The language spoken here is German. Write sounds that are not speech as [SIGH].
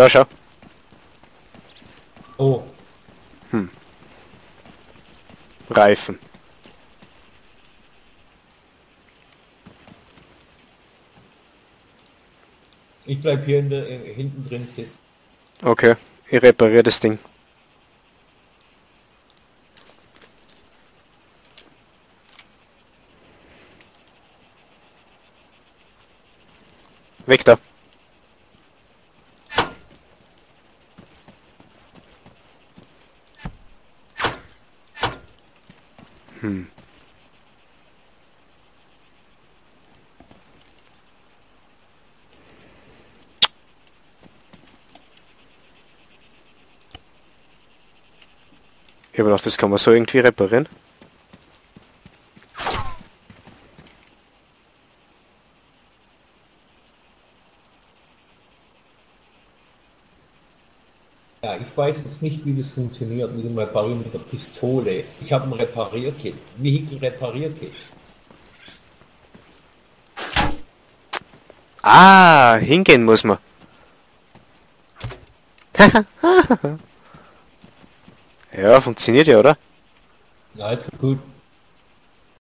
Da schau. Oh, Reifen. ich bleib hier in der, äh, hinten drin sitzen. Okay, ich repariere das Ding. Weg da. Hm. Ich habe gedacht, das kann man so irgendwie reparieren. Ja, ich weiß jetzt nicht, wie das funktioniert mit dem Reparieren mit der Pistole. Ich habe ein Reparierkit, Vehikel-Reparierkit. Ah, hingehen muss man. [LAUGHS] ja, funktioniert ja, oder? Ja, also gut.